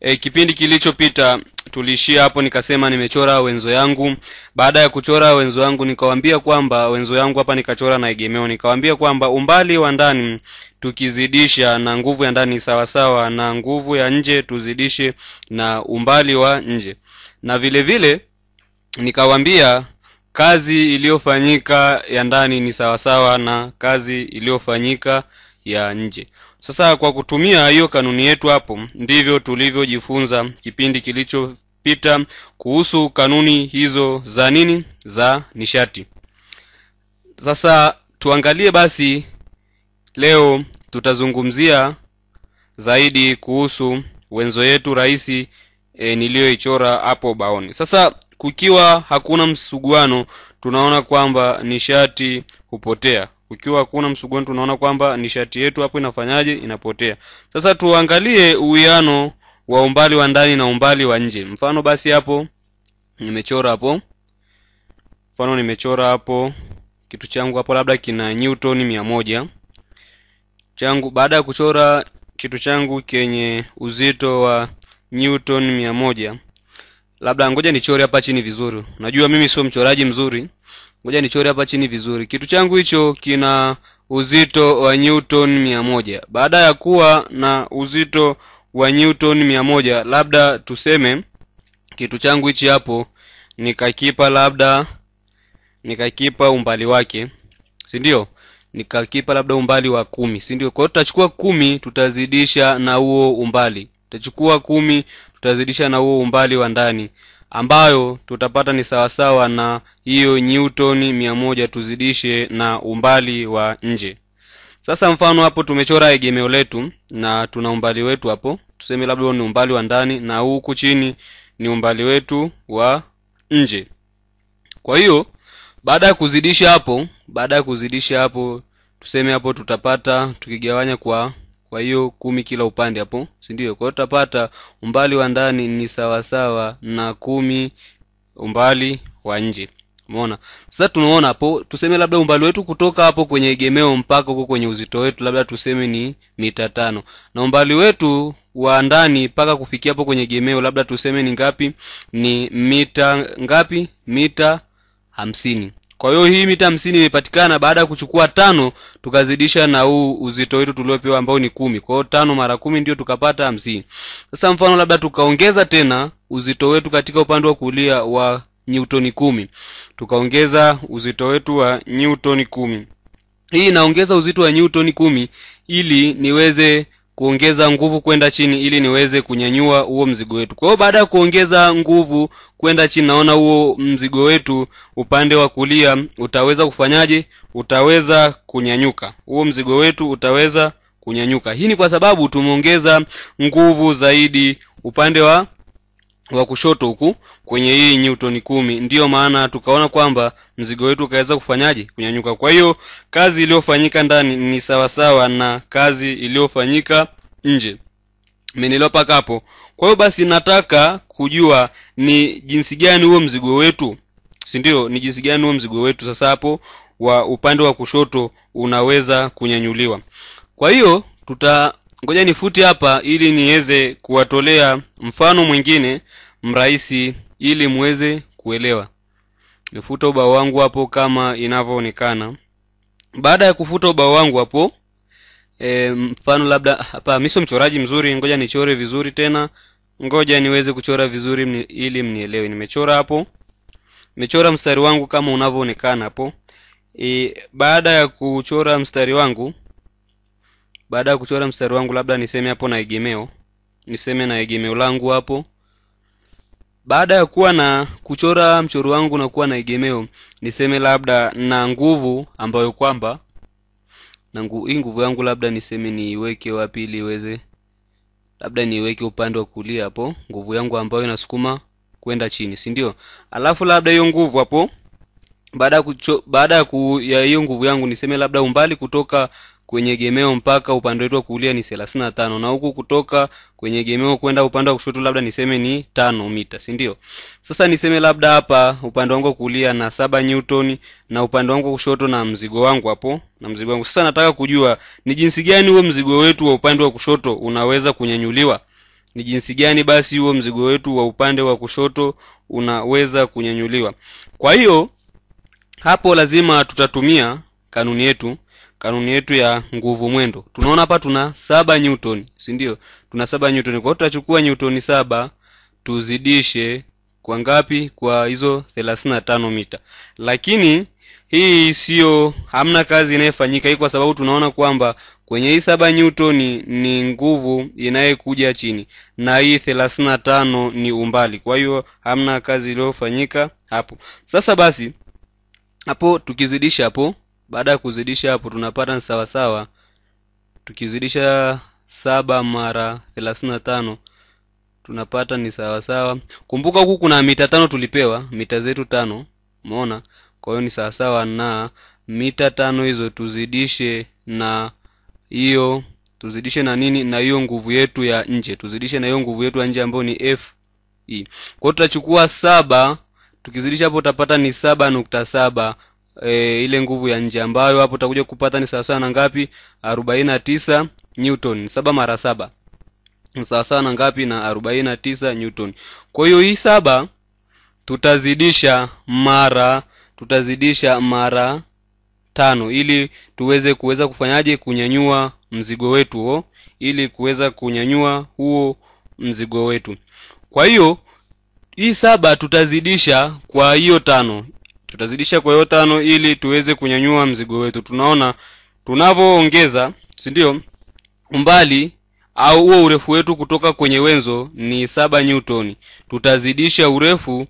e, kipindi kilichopita tuliishia hapo nikasema nimechora wenzo yangu. Baada ya kuchora wenzo yangu nikawambia kwamba wenzo yangu hapa nikachora na egemeo nikawambia kwamba umbali wa ndani tukizidisha na nguvu ya ndani sawasawa na nguvu ya nje tuzidishe na umbali wa nje. Na vile vile nikawambia kazi iliyofanyika ya ndani ni sawasawa na kazi iliyofanyika ya nje sasa kwa kutumia hiyo kanuni yetu hapo ndivyo tulivyojifunza kipindi kilichopita kuhusu kanuni hizo za nini? Za nishati. Sasa tuangalie basi leo tutazungumzia zaidi kuhusu wenzo yetu rahisi e, niliyoichora hapo baoni sasa kukiwa hakuna msuguano tunaona kwamba nishati hupotea kukiwa hakuna msuguano tunaona kwamba nishati yetu hapo inafanyaje? Inapotea. Sasa tuangalie uwiano wa umbali wa ndani na umbali wa nje. Mfano basi hapo nimechora hapo. Mfano nimechora hapo kitu changu hapo labda kina newton mia moja. Changu baada ya kuchora kitu changu kenye uzito wa newton mia moja labda ngoja nichore hapa chini vizuri. Najua mimi sio mchoraji mzuri ngoja nichore hapa chini vizuri. Kitu changu hicho kina uzito wa newton mia moja. Baada ya kuwa na uzito wa newton mia moja labda tuseme kitu changu hichi hapo nikakipa labda nikakipa umbali wake. Si ndio nikakipa labda umbali wa kumi. Si ndio kwa hiyo tutachukua kumi tutazidisha na huo umbali. Tutachukua kumi tutazidisha na huo umbali wa ndani ambayo tutapata ni sawasawa na hiyo newton mia moja tuzidishe na umbali wa nje. Sasa mfano hapo tumechora egemeo letu na tuna umbali wetu hapo. Tuseme labda ni umbali wa ndani na huku chini ni umbali wetu wa nje. Kwa hiyo baada ya kuzidisha hapo baada ya kuzidisha hapo tuseme hapo tutapata tukigawanya kwa kwa hiyo kumi kila upande hapo si ndio? Kwa umbali wa ndani ni sawasawa na kumi umbali wa nje. Umeona? Sasa tunaona hapo tuseme labda umbali wetu kutoka hapo kwenye egemeo mpaka huko kwenye uzito wetu labda tuseme ni mita tano. Na umbali wetu wa ndani mpaka kufikia hapo kwenye egemeo labda tuseme ni ngapi? Ni mita ngapi? Mita hamsini kwa hiyo hii mita hamsini imepatikana baada ya kuchukua tano tukazidisha na huu uzito wetu tuliopewa ambao ni kumi. Kwa hiyo tano mara kumi ndio tukapata hamsini. Sasa mfano labda tukaongeza tena uzito wetu katika upande wa kulia wa newtoni kumi. Tukaongeza uzito wetu wa newtoni kumi. Hii inaongeza uzito wa newtoni kumi ili niweze kuongeza nguvu kwenda chini ili niweze kunyanyua huo mzigo wetu. Kwa hiyo baada ya kuongeza nguvu kwenda chini naona huo mzigo wetu upande wa kulia utaweza kufanyaje? Utaweza kunyanyuka. Huo mzigo wetu utaweza kunyanyuka. Hii ni kwa sababu tumeongeza nguvu zaidi upande wa wa kushoto huku kwenye hii newton kumi. Ndiyo maana tukaona kwamba mzigo wetu ukaweza kufanyaje? Kunyanyuka. Kwa hiyo kazi iliyofanyika ndani ni sawasawa na kazi iliyofanyika nje. Menelewa paka hapo? Kwa hiyo basi nataka kujua ni jinsi gani huo mzigo wetu sindio ni jinsi gani huo mzigo wetu sasa hapo wa upande wa kushoto unaweza kunyanyuliwa. Kwa hiyo tuta ngoja nifute hapa ili niweze kuwatolea mfano mwingine mrahisi ili muweze kuelewa. Nifuta ubao wangu hapo kama inavyoonekana. Baada ya kufuta ubao wangu hapo e, mfano labda hapa miso mchoraji mzuri ngoja nichore vizuri tena. Ngoja niweze kuchora vizuri mni, ili mnielewe. Nimechora hapo. Nimechora mstari wangu kama unavyoonekana hapo. E, baada ya kuchora mstari wangu baada ya kuchora mstari wangu labda niseme hapo na egemeo. Niseme na egemeo langu hapo. Baada ya kuwa na kuchora mchoro wangu na kuwa na egemeo niseme labda na nguvu ambayo kwamba na ngu, hii nguvu yangu labda niseme niiweke wapi ili iweze labda niiweke upande wa kulia hapo nguvu yangu ambayo inasukuma kwenda chini si ndio? Alafu labda hiyo nguvu hapo baada ya hiyo nguvu yangu niseme labda umbali kutoka kwenye gemeo mpaka upande wetu wa kulia ni thelathini na tano. Na huku kutoka kwenye gemeo kwenda upande wa kushoto labda niseme ni tano mita si ndio? Sasa niseme labda hapa upande wangu wa kulia na saba newton na upande wangu wa kushoto na mzigo wangu hapo na mzigo wangu. Sasa nataka kujua ni jinsi gani huo mzigo wetu wa upande wa kushoto unaweza kunyanyuliwa? Ni jinsi gani basi huo mzigo wetu wa upande wa kushoto unaweza kunyanyuliwa? Kwa hiyo hapo lazima tutatumia kanuni yetu kanuni yetu ya nguvu mwendo. Tunaona hapa tuna saba newton si ndio? Tuna saba newton. Kwa hiyo tutachukua newton saba tuzidishe kwa ngapi? Kwa hizo thelathini na tano mita. Lakini hii siyo hamna kazi inayofanyika. Hii kwa sababu tunaona kwamba kwenye hii saba newton ni nguvu inayekuja chini na hii thelathini na tano ni umbali. Kwa hiyo hamna kazi iliyofanyika hapo. Sasa basi hapo tukizidisha hapo baada ya kuzidisha hapo tunapata ni sawasawa tukizidisha saba mara thelathini na tano tunapata ni sawasawa kumbuka huku kuna mita tano tulipewa mita zetu tano umeona? Kwa hiyo ni sawasawa na mita tano hizo tuzidishe na hiyo tuzidishe na nini? Na hiyo nguvu yetu ya nje tuzidishe na hiyo nguvu yetu ya nje ambayo ni f kwa hiyo tutachukua saba tukizidisha hapo utapata ni saba nukta saba e, ile nguvu ya nje ambayo hapo utakuja kupata ni sawasawa na ngapi? arobaini na tisa newton saba mara saba. Sawasawa na ngapi? Na arobaini na tisa newton. Kwa hiyo hii saba tutazidisha mara tutazidisha mara tano ili tuweze kuweza kufanyaje? Kunyanyua mzigo wetu huo ili kuweza kunyanyua huo mzigo wetu. Kwa hiyo hii saba tutazidisha kwa hiyo tano tutazidisha kwa hiyo tano ili tuweze kunyanyua mzigo wetu. Tunaona tunavyoongeza si ndio? Umbali au huo urefu wetu kutoka kwenye wenzo ni saba newton tutazidisha urefu